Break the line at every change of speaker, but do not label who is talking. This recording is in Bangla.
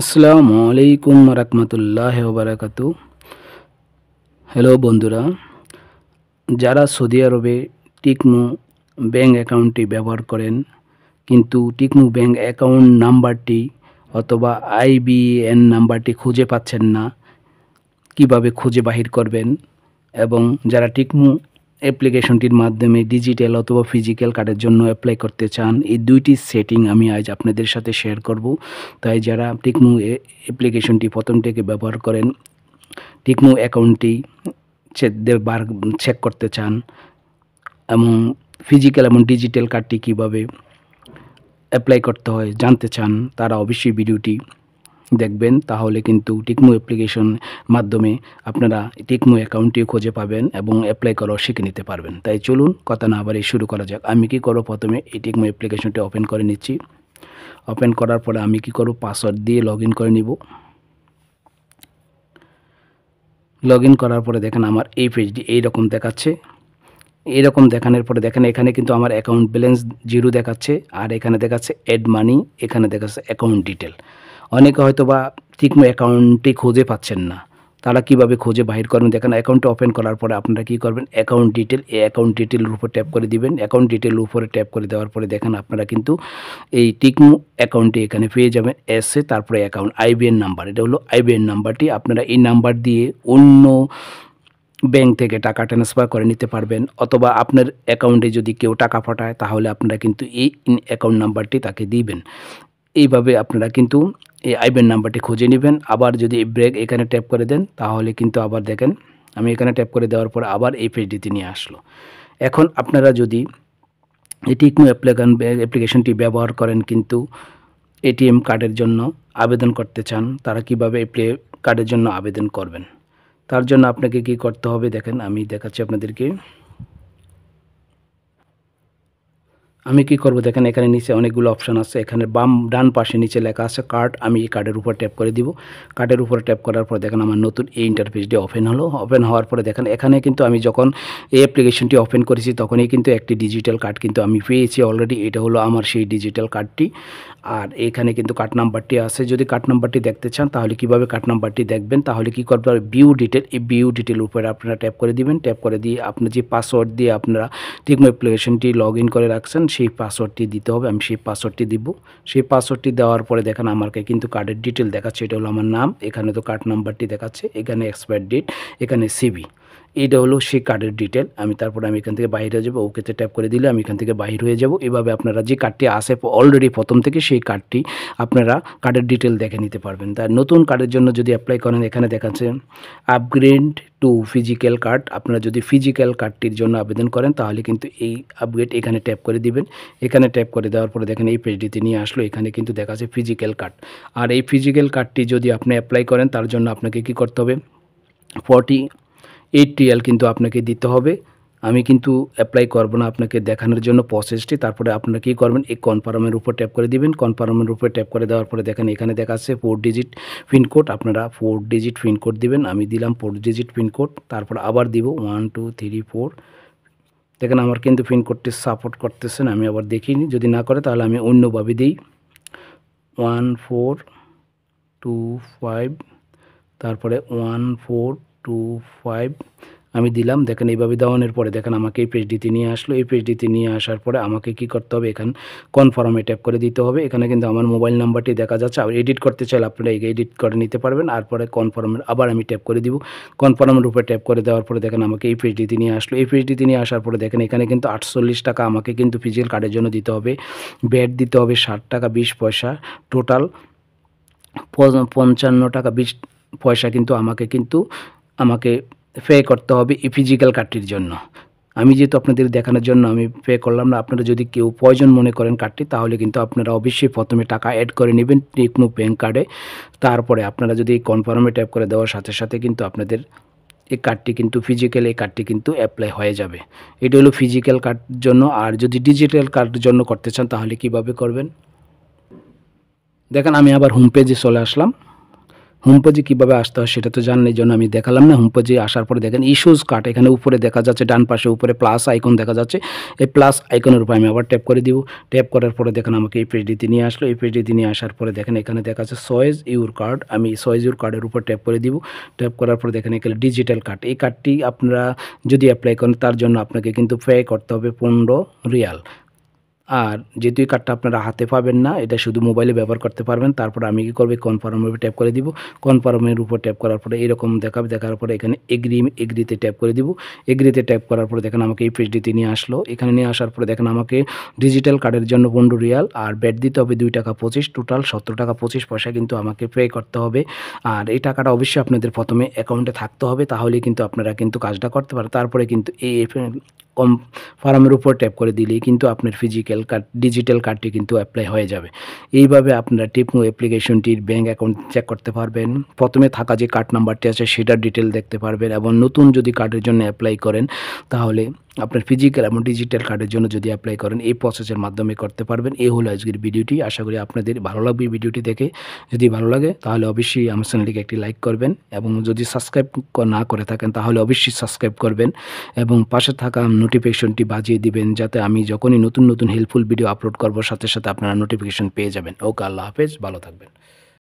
আসসালামু আলাইকুম রহমতুল্লাহ বারাকাতু। হ্যালো বন্ধুরা, যারা সৌদি আরবে টিকমু ব্যাঙ্ক অ্যাকাউন্টটি ব্যবহার করেন, কিন্তু টিকমু ব্যাঙ্ক অ্যাকাউন্ট নাম্বারটি অথবা আইবিএন নাম্বারটি খুঁজে পাচ্ছেন না, কীভাবে খুঁজে বাহির করবেন এবং যারা টিকমু অ্যাপ্লিকেশনটির মাধ্যমে ডিজিটাল অথবা ফিজিক্যাল কার্ডের জন্য অ্যাপ্লাই করতে চান, এই দুইটি সেটিং আমি আজ আপনাদের সাথে শেয়ার করব। তাই যারা টিকমু অ্যাপ্লিকেশনটি প্রথম থেকে ব্যবহার করেন টিকমু অ্যাকাউন্টটি বার চেক করতে চান, এবং ফিজিক্যাল এবং ডিজিটাল কার্ডটি কীভাবে অ্যাপ্লাই করতে হয় জানতে চান, তারা অবশ্যই ভিডিওটি দেখবেন, তাহলে কিন্তু টিকমো অ্যাপ্লিকেশন মাধ্যমে আপনারা টিকমো অ্যাকাউন্টটি খুঁজে পাবেন এবং অ্যাপ্লাই করাও শিখে নিতে পারবেন। তাই চলুন কথা না আবার শুরু করা যাক। আমি কি করব প্রথমে? এই টিকমো অ্যাপ্লিকেশনটি ওপেন করে নিচ্ছি। ওপেন করার পরে আমি কি করব? পাসওয়ার্ড দিয়ে লগ করে নিব। লগ করার পরে দেখেন আমার এই পেজটি এইরকম দেখাচ্ছে। এইরকম দেখানোর পরে দেখেন এখানে কিন্তু আমার অ্যাকাউন্ট ব্যালেন্স জিরো দেখাচ্ছে, আর এখানে দেখাচ্ছে অ্যাড মানি এখানে দেখাচ্ছে অ্যাকাউন্ট ডিটেল অনেকে হয়তো বা ঠিক অ্যাকাউন্টটি খুঁজে পাচ্ছেন না। তারা কীভাবে খুঁজে বাহির করবেন দেখেন অ্যাকাউন্টটা ওপেন করার পরে আপনারা কী করবেন? অ্যাকাউন্ট ডিটেল এই অ্যাকাউন্ট ডিটেলের উপর ট্যাপ করে দিবেন। অ্যাকাউন্ট ডিটেলের উপরে ট্যাপ করে দেওয়ার পরে দেখেন, আপনারা কিন্তু এই টিকমু অ্যাকাউন্টটি এখানে পেয়ে যাবেন এসে তারপরে অ্যাকাউন্ট আইবিএন নাম্বার এটা হলো আইবিএন নাম্বারটি আপনারা এই নাম্বার দিয়ে অন্য ব্যাংক থেকে টাকা ট্রান্সফার করে নিতে পারবেন। অথবা আপনার অ্যাকাউন্টে যদি কেউ টাকা পাঠায়, তাহলে আপনারা কিন্তু এই অ্যাকাউন্ট নাম্বারটি তাকে দিবেন। এইভাবে আপনারা কিন্তু এই আইবেন নাম্বারটি খুঁজে নেবেন। আবার যদি ব্রেক এখানে ট্যাপ করে দেন, তাহলে কিন্তু আবার দেখেন, আমি এখানে ট্যাপ করে দেওয়ার পর আবার এই পেজটিতে নিয়ে আসলো। এখন আপনারা যদি এই টিকমো অ্যাপ্লিকান অ্যাপ্লিকেশনটি ব্যবহার করেন কিন্তু এটিএম কার্ডের জন্য আবেদন করতে চান, তারা কীভাবে প্লে কার্ডের জন্য আবেদন করবেন? তার জন্য আপনাকে কি করতে হবে? দেখেন, আমি দেখাচ্ছি আপনাদেরকে। আমি কি করব? দেখেন, এখানে নিচে অনেকগুলো অপশান আছে। এখানে বাম, ডান পাশে নিচে লেখা আছে কার্ড আমি এই কার্ডের উপর ট্যাপ করে দিব। কার্ডের উপর ট্যাপ করার পর দেখেন, আমার নতুন এই ইন্টারফেসটি ওপেন হলো। ওপেন হওয়ার পরে দেখেন, এখানে কিন্তু আমি যখন এই অ্যাপ্লিকেশনটি ওপেন করেছি, তখনই কিন্তু একটি ডিজিটাল কার্ড কিন্তু আমি পেয়েছি অলরেডি এটা হলো আমার সেই ডিজিটাল কার্ডটি আর এখানে কিন্তু কার্ড নাম্বারটি আছে। যদি কার্ড নাম্বারটি দেখতে চান, তাহলে কীভাবে কার্ড নাম্বারটি দেখবেন? তাহলে কি করবে বিউ ডিটেল এই ভিউ ডিটেল উপরে আপনারা ট্যাপ করে দিবেন। ট্যাপ করে দিয়ে আপনার যে পাসওয়ার্ড দিয়ে আপনারা ঠিক অ্যাপ্লিকেশনটি লগ ইন করে রাখছেন সেই পাসওয়ার্ডটি দিতে হবে, আমি সেই পাসওয়ার্ডটি দিব। সেই পাসওয়ার্ডটি দেওয়ার পরে দেখেন আমাকে কিন্তু কার্ডের ডিটেল দেখাচ্ছে, এটা হলো আমার নাম, এখানে তো কার্ড নাম্বারটি দেখাচ্ছে, এখানে এক্সপায়ার ডেট এখানে সিবি এইটা হলো সেই কার্ডের ডিটেল আমি তারপরে আমি এখান থেকে বাইরে যাব ওকেতে ট্যাপ করে দিলে আমি এখান থেকে বাইর হয়ে যাব। এভাবে আপনারা যে কার্ডটি আসে অলরেডি প্রথম থেকে সেই কার্ডটি আপনারা কার্ডের ডিটেল দেখে নিতে পারবেন। তার নতুন কার্ডের জন্য যদি অ্যাপ্লাই করেন, এখানে দেখাচ্ছে আপগ্রেড টু ফিজিক্যাল কার্ড আপনারা যদি ফিজিক্যাল কার্ডটির জন্য আবেদন করেন, তাহলে কিন্তু এই আপগ্রেড এখানে ট্যাপ করে দিবেন। এখানে ট্যাপ করে দেওয়ার পরে দেখেন এই পেজটিতে নিয়ে আসলো, এখানে কিন্তু দেখা যাচ্ছে ফিজিক্যাল কার্ড আর এই ফিজিক্যাল কার্ডটি যদি আপনি অ্যাপ্লাই করেন, তার জন্য আপনাকে কি করতে হবে? ফর্টি এইট রিয়াল কিন্তু আপনাকে দিতে হবে। আমি কিন্তু অ্যাপ্লাই করব না আপনাকে দেখানোর জন্য প্রসেসটি তারপরে আপনারা কী করবেন, এই কনফার্মের উপর ট্যাপ করে দিবেন। কনফার্মের উপরে ট্যাপ করে দেওয়ার পরে দেখেন এখানে দেখাচ্ছে ফোর ডিজিট পিনকোড আপনারা ফোর ডিজিট পিনকোড দিবেন। আমি দিলাম ফোর ডিজিট পিনকোড তারপর আবার দিব ওয়ান টু থ্রি ফোর দেখেন আমার কিন্তু পিনকোডটি সাপোর্ট করতেছেন আমি আবার দেখিনি। যদি না করে তাহলে আমি অন্যভাবে দিই। ওয়ান ফোর টু ফাইভ তারপরে ওয়ান ফোর টু ফাইভ আমি দিলাম, দেখেন এইভাবে দেওয়ানোর পরে দেখেন আমাকে এই পেজডিতে নিয়ে আসলো। এই পেজডিতে নিয়ে আসার পরে আমাকে কি করতে হবে? এখানে কনফার্মে ট্যাপ করে দিতে হবে। এখানে কিন্তু আমার মোবাইল নাম্বারটি দেখা যাচ্ছে। আর এডিট করতে চাইলে আপনারা এডিট করে নিতে পারবেন। আর পরে কনফার্মের আবার আমি ট্যাপ করে দিব। কনফার্মের উপরে ট্যাপ করে দেওয়ার পরে দেখেন আমাকে এই পেজডিতে নিয়ে আসলো। এই পেজডিতে নিয়ে আসার পরে দেখেন এখানে কিন্তু আটচল্লিশ টাকা আমাকে কিন্তু ফিজিক্যাল কার্ডের জন্য দিতে হবে। ব্যাট দিতে হবে ষাট টাকা বিশ পয়সা। টোটাল পঞ্চান্ন টাকা বিশ পয়সা কিন্তু আমাকে কিন্তু আমাকে পে করতে হবে এই ফিজিক্যাল কার্ডটির জন্য। আমি যেহেতু আপনাদের দেখানোর জন্য আমি পে করলাম না, আপনারা যদি কেউ প্রয়োজন মনে করেন কার্ডটি তাহলে কিন্তু আপনারা অবশ্যই প্রথমে টাকা অ্যাড করে নেবেন টেকনো ব্যাঙ্ক কার্ডে তারপরে আপনারা যদি কনফার্মে ট্যাপ করে দেওয়ার সাথে সাথে কিন্তু আপনাদের এই কার্ডটি কিন্তু ফিজিক্যাল এই কার্ডটি কিন্তু অ্যাপ্লাই হয়ে যাবে। এটা হলো ফিজিক্যাল কার্ড জন্য। আর যদি ডিজিটাল কার্ডের জন্য করতে চান, তাহলে কীভাবে করবেন? দেখেন, আমি আবার হোম পেজে চলে আসলাম। হোম পেজে কীভাবে আসতে হয় সেটা তো এই জন্য আমি দেখালাম না। হোম আসার পরে দেখেন ইস্যুস কার্ড এখানে উপরে দেখা যাচ্ছে, ডান পাশে উপরে প্লাস আইকন দেখা যাচ্ছে। এই প্লাস আইকনের উপর আমি আবার ট্যাপ করে দিব। ট্যাপ করার পরে দেখেন, আমাকে এই পেজটিতে নিয়ে আসলো। এই পেজটিতে নিয়ে আসার পরে দেখেন, এখানে দেখা যাচ্ছে সয়েজ ইউর কার্ড আমি সয়েজ ইউর কার্ডের উপর ট্যাপ করে দিব। ট্যাপ করার পরে দেখেন, এখানে ডিজিটাল কার্ড এই কার্ডটি আপনারা যদি অ্যাপ্লাই করেন, তার জন্য আপনাকে কিন্তু পে করতে হবে পনেরো রিয়াল আর যেহেতু এই কার্ডটা আপনারা হাতে পাবেন না, এটা শুধু মোবাইলে ব্যবহার করতে পারবেন, তারপর আমি কী করব কনফার্মের উপর ট্যাপ করে দিব। কনফার্মের উপর ট্যাপ করার পরে এরকম দেখাবে, দেখার পরে এখানে এগ্রি এগ্রিতে ট্যাপ করে দিব। এগ্রিতে ট্যাপ করার পরে দেখেন আমাকে এই পেজটিতে নিয়ে আসলো। এখানে নিয়ে আসার পরে দেখেন আমাকে ডিজিটাল কার্ডের জন্য পনেরো রিয়াল আর ব্যাট দিতে হবে দুই টাকা পঁচিশ টোটাল সত্তর টাকা পঁচিশ পয়সা কিন্তু আমাকে পে করতে হবে। আর এই টাকাটা অবশ্যই আপনাদের প্রথমে অ্যাকাউন্টে থাকতে হবে, তাহলে কিন্তু আপনারা কিন্তু কাজটা করতে পারেন তারপরে কিন্তু এই কম ফার্মের উপর ট্যাপ করে দিলেই কিন্তু আপনার ফিজিক্যাল কার্ড ডিজিটাল কার্ডটি কিন্তু অ্যাপ্লাই হয়ে যাবে। এইভাবে আপনারা টিপমো অ্যাপ্লিকেশনটির ব্যাঙ্ক অ্যাকাউন্ট চেক করতে পারবেন। প্রথমে থাকা যে কার্ড নাম্বারটি আছে, সেটার ডিটেল দেখতে পারবেন এবং নতুন যদি কার্ডের জন্য অ্যাপ্লাই করেন, তাহলে আপনার ফিজিক্যাল এবং ডিজিটাল কার্ডের জন্য যদি অ্যাপ্লাই করেন, এই প্রসেসের মাধ্যমে করতে পারবেন। এই হলো আজকের ভিডিওটি। আশা করি আপনাদের ভালো লাগবে এই ভিডিওটি দেখে। যদি ভালো লাগে, তাহলে অবশ্যই আমার চ্যানেলটিকে একটি লাইক করবেন এবং যদি সাবস্ক্রাইব না করে থাকেন, তাহলে অবশ্যই সাবস্ক্রাইব করবেন এবং পাশে থাকা নোটিফিকেশনটি বাজিয়ে দিবেন, যাতে আমি যখনই নতুন নতুন হেল্পফুল ভিডিও আপলোড করব, সাথে সাথে আপনারা নোটিফিকেশন পেয়ে যাবেন। ওকে, আল্লাহ হাফেজ, ভালো থাকবেন।